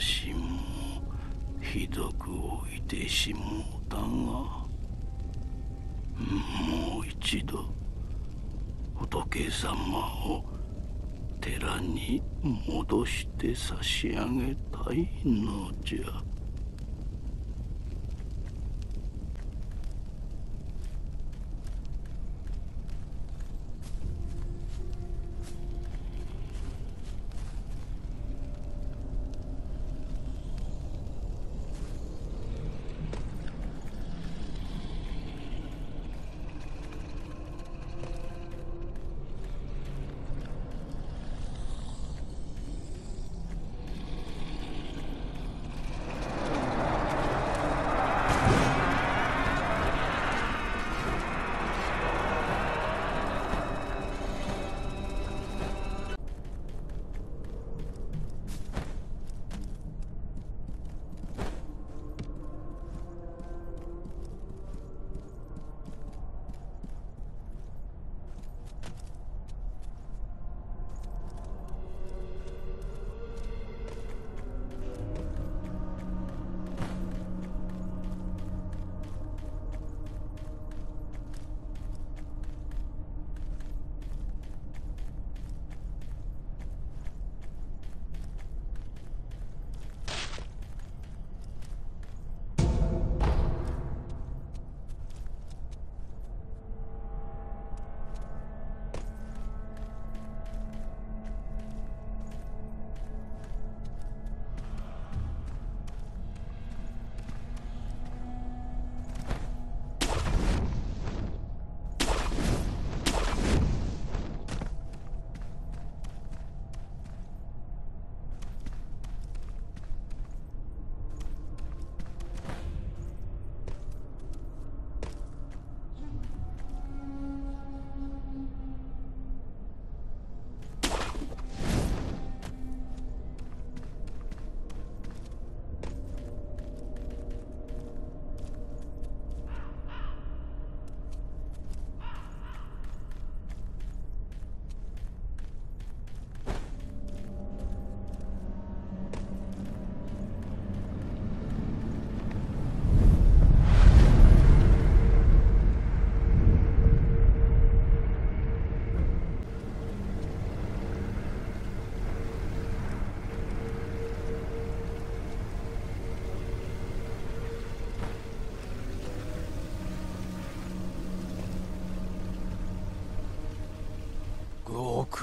私もひどく置いてしもうたがもう一度仏様を寺に戻して差し上げたいのじゃ。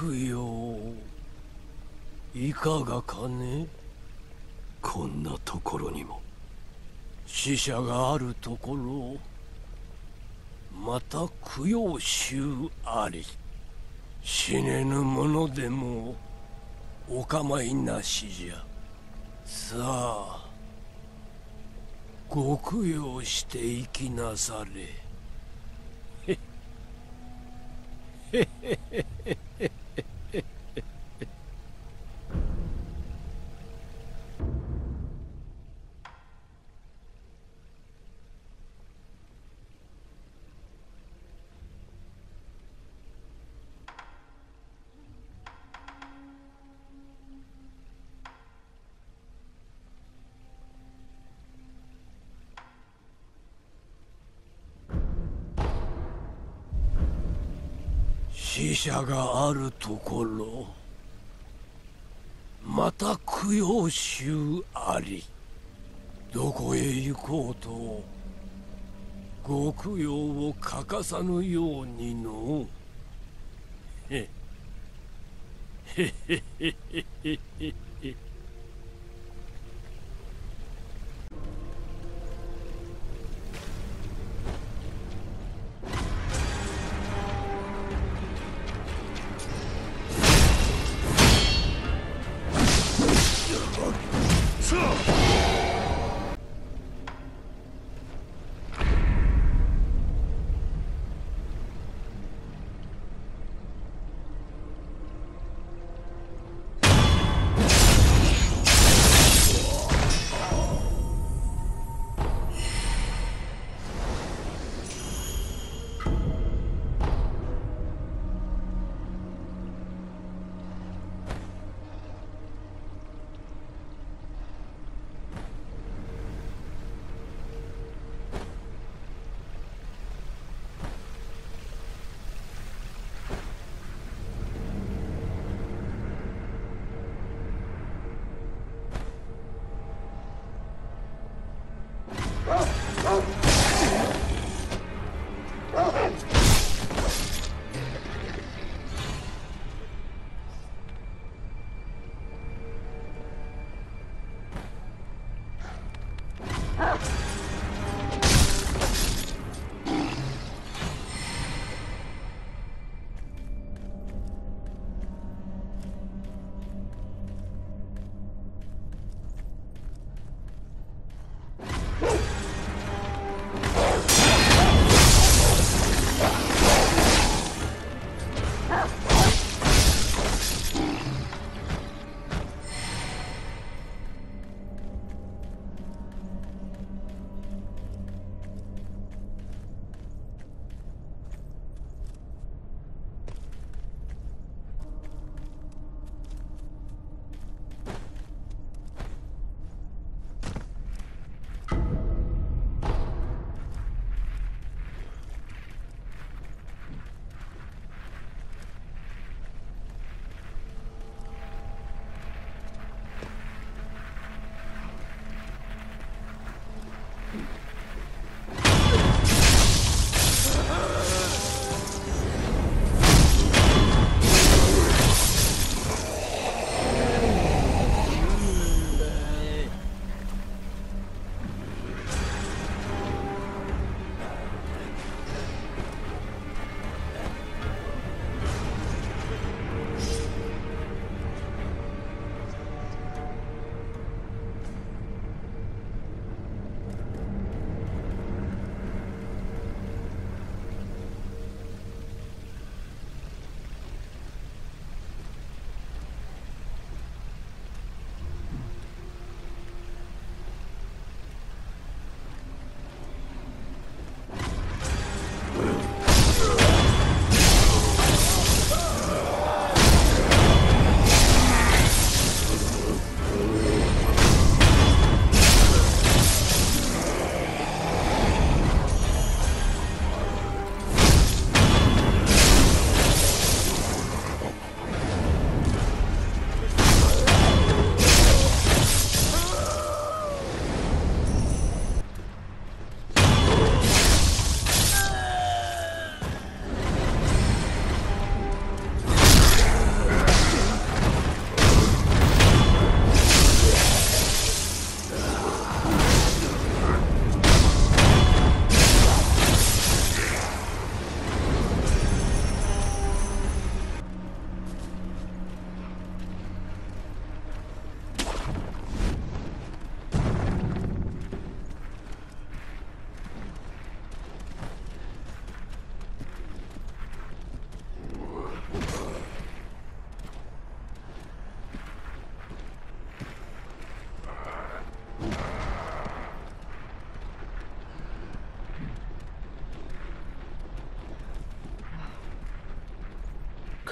供養いかがかね？こんなところにも。死者があるところまた供養衆あり。死ねぬ者でもお構いなしじゃ。さあご供養していきなされ。へっへっへっへへ。死者があるところまた供養衆ありどこへ行こうとご供養を欠かさぬようにの。へへへへへへへ。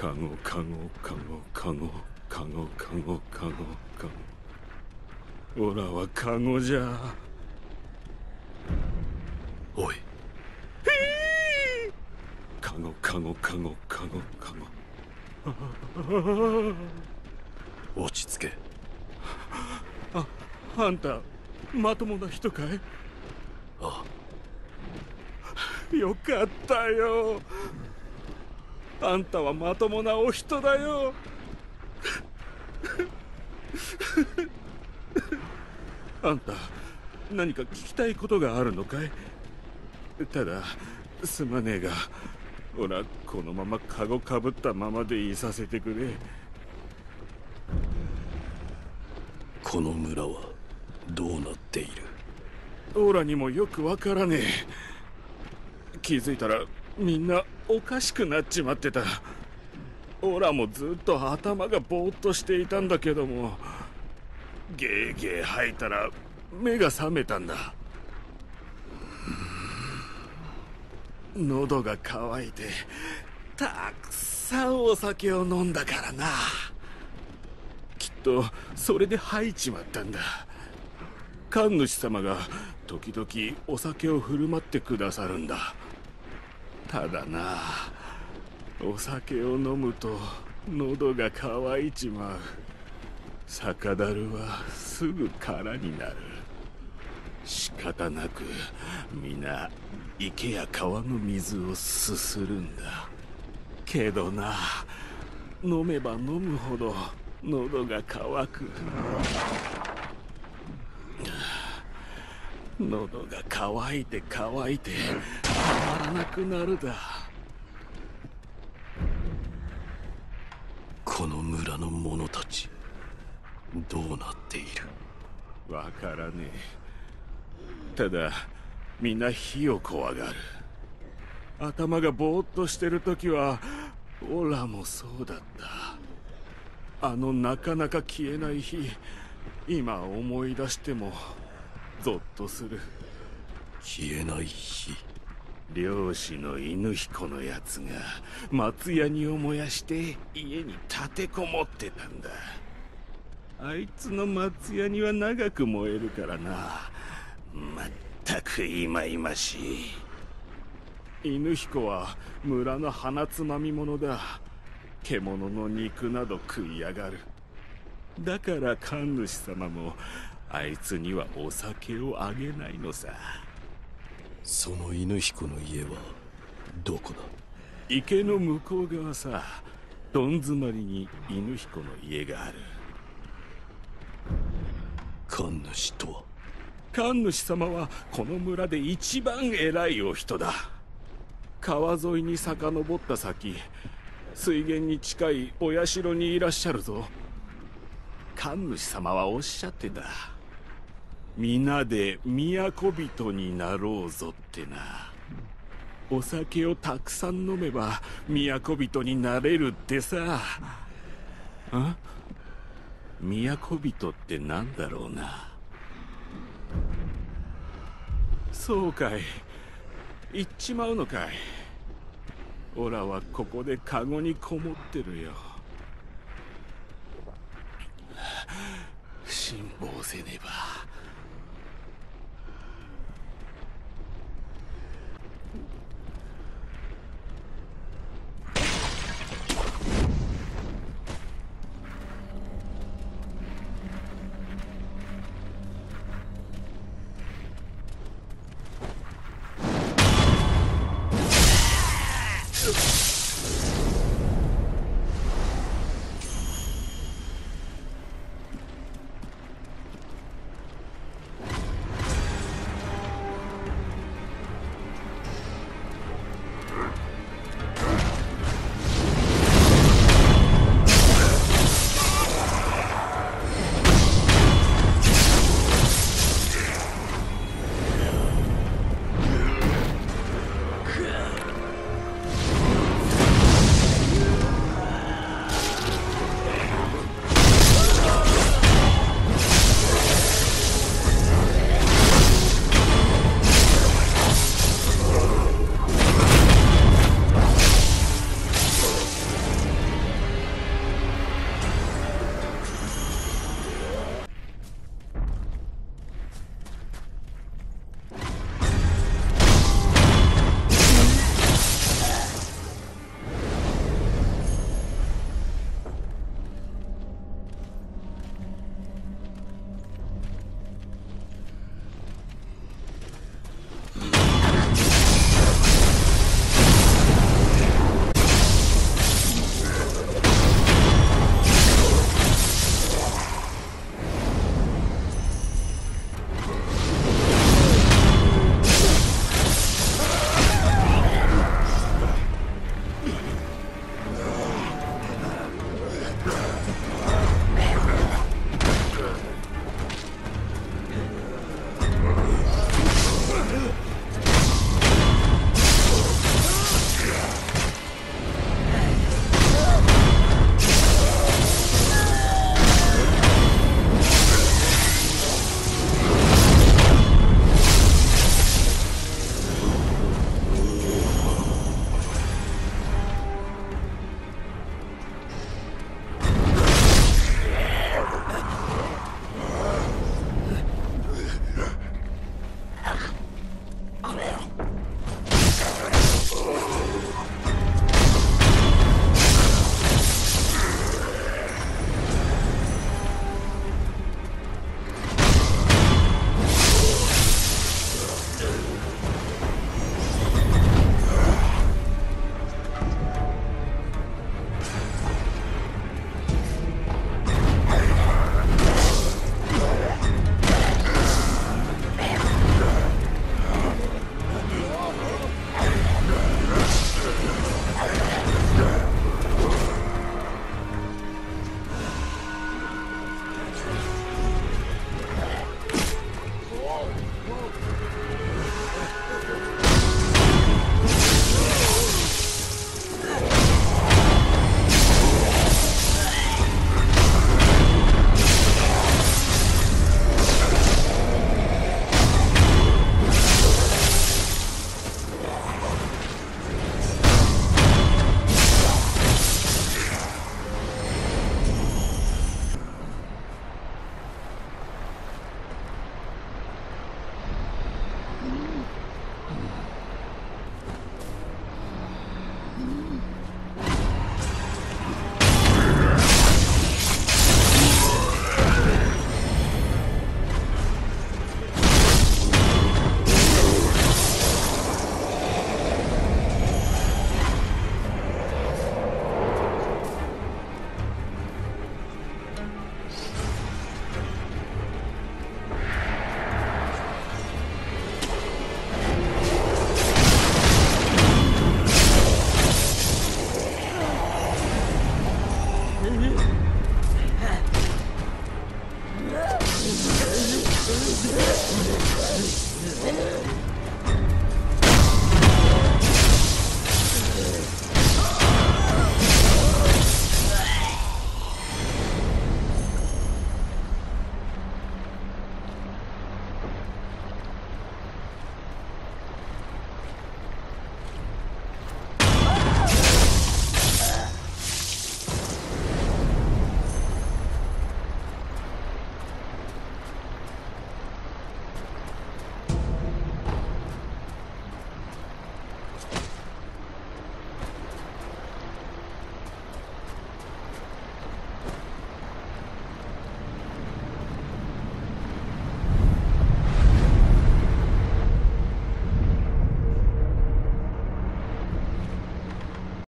カゴカゴカゴカゴカゴカゴカゴ。カゴオラはカゴじゃ。おい。カゴカゴカゴカゴカゴ。落ち着け。あんたまともな人かい？あ。よかったよあんたはまともなお人だよ。あんた何か聞きたいことがあるのかい？ただすまねえがほらこのままカゴかぶったままでいさせてくれ。この村はどうなっている？オラにもよくわからねえ。気づいたらみんなおかしくなっちまってた。オラもずっと頭がぼーっとしていたんだけども。ゲーゲー吐いたら目が覚めたんだ。喉が渇いてたくさんお酒を飲んだからな。きっとそれで吐いちまったんだ。神主様が時々お酒を振る舞ってくださるんだ。ただな。お酒を飲むと喉が渇いちまう。酒樽はすぐ空になる。仕方なく皆池や川の水をすするんだ。けどな飲めば飲むほど喉が渇く。喉が渇いて渇いてたまらなくなるだ。この村の者たちどうなっている？わからねえ。ただみんな火を怖がる。頭がぼーっとしてる時はオラもそうだった。あのなかなか消えない日今思い出してもゾッとする。消えない火漁師の犬彦のやつが松ヤニを燃やして家に立てこもってたんだ。あいつの松ヤニは長く燃えるからな。まったくいまいましい。犬彦は村の鼻つまみ者だ。獣の肉など食いやがる。だから神主様もあいつにはお酒をあげないのさ。その犬彦の家はどこだ？池の向こう側さ。どん詰まりに犬彦の家がある。神主とは？神主様はこの村で一番偉いお人だ。川沿いに遡った先水源に近いお社にいらっしゃるぞ。神主様はおっしゃってた皆で都人になろうぞってな。お酒をたくさん飲めば都人になれるってさ。ん都人ってなんだろうな。そうかい。行っちまうのかい。オラはここでカゴにこもってるよ。辛抱せねば。Israel.